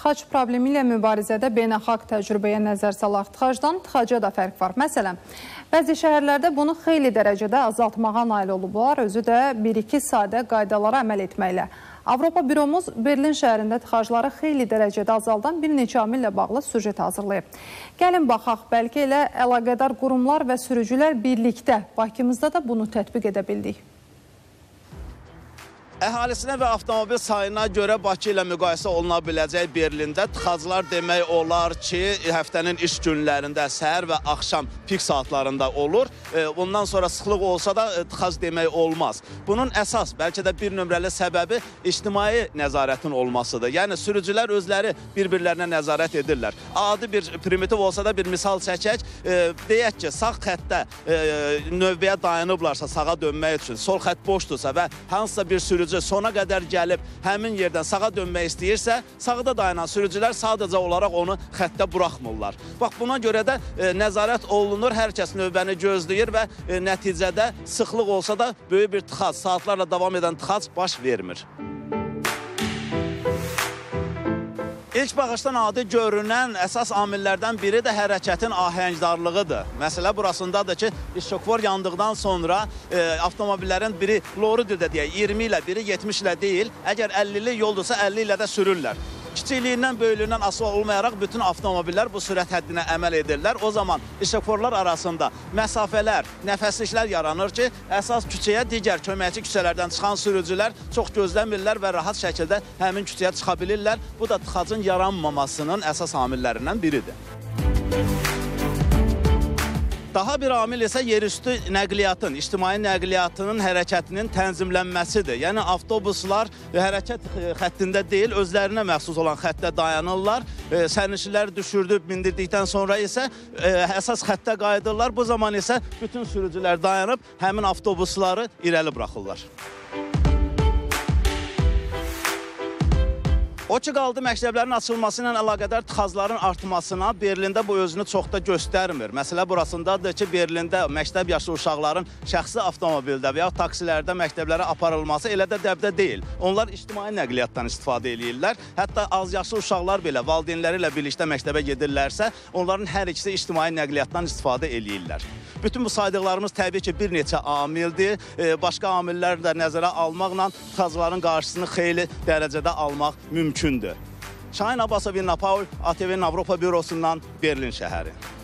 tıxac problemi ilə mübarizədə beynəlxalq təcrübəyə nəzər salaq. Tıxacdan tıxaca da fərq var. Məsələn, bəzi şəhərlərdə bunu xeyli dərəcədə azaltmağa nail olublar, özü də 1-2 sadə qaydalara əməl etməklə. Avropa büromuz Berlin şəhərində tıxacları xeyli dərəcədə azaldan bir neçə amillə bağlı süjet hazırlayıb. Gəlin baxaq, bəlkə elə əlaqədar qurumlar və sürücülər birlikdə Bakımızda da bunu tətbiq edə bildik. Əhalisinə və avtomobil sayına görə Bakı ilə müqayisə oluna biləcək Berlində tıxaclar demək olar ki, həftənin iş günlərində, səhər və axşam pik saatlarında olur. Ondan sonra sıxlıq olsa da tıxac demək olmaz. Bunun əsas, bəlkə də bir nömrəli səbəbi ictimai nəzarətin olmasıdır. Yəni sürücülər özləri bir-birlərinə nəzarət edirlər. Adi bir primitiv olsa da bir misal çəkək, deyək ki, sağ xəttdə növbəyə dayanıblarsa sağa dönmək üçün, sol xətt boşdursa və hansısa bir sürücü sürücü sona qədər gəlib həmin yerdən sağa dönmək istəyirsə, sağda dayanan sürücülər sadəcə olaraq onu xəttə buraxmırlar. Bax buna görə də e, nəzarət olunur, hər kəs növbəni gözləyir və e, nəticədə sıxlıq olsa da böyük bir tıxac, saatlarla davam edən tıxac baş vermir. İlk baxışdan adi görünən əsas amillərdən biri də hərəkətin ahəngdarlığıdır. Məsələ burasındadır ki, işokfor yandıqdan sonra e, avtomobillərin biri loru dildə deyək 20 ilə, biri 70 ilə deyil, əgər 50-li yoldursa 50 ilə də sürürlər. Kiçikliyindən, böyüklüyündən asılı olmayaraq bütün avtomobillər bu sürət həddinə əməl edirlər. O zaman işıqforlar arasında məsafələr, nəfəsliklər yaranır ki, əsas küçəyə digər köməkçi küçələrdən çıxan sürücülər çox gözləmirlər və rahat şəkildə həmin küçəyə çıxa bilirlər. Bu da tıxacın yaranmamasının əsas amillərindən biridir. Daha bir amil isə yerüstü nəqliyyatın, ictimai nəqliyyatının hərəkətinin tənzimlənməsidir. Yəni avtobuslar hərəkət xəttində deyil, özlərinə məxsus olan xəttdə dayanırlar. Sərnişinlər düşürdüb, mindirdikdən sonra isə əsas xəttə qayıdırlar. Bu zaman isə bütün sürücülər dayanıb həmin avtobusları irəli buraxırlar. O ki qaldı məktəblərin açılması ilə əlaqədar tıxacların artmasına Berlində bu özünü çox da göstərmir. Məsələ burasındadır ki, Berlində məktəb yaşlı uşaqların şəxsi avtomobildə və ya taksilərdə məktəblərə aparılması elə də dəbdə deyil. Onlar ictimai nəqliyyatdan istifadə eləyirlər. Hətta az yaşlı uşaqlar belə valideynləri ilə birlikdə məktəbə gedirlərsə, onların hər ikisi ictimai nəqliyyatdan istifadə eləyirlər. Bütün bu saydıqlarımız təbii ki, bir neçə amildir. E, başqa amillər də nəzərə almaqla tıxacların qarşısını xeyli dərəcədə almaq mümkündür. Şahin Abbasov, Vinna Paul, ATV-nin Avropa Bürosundan Berlin şəhəri.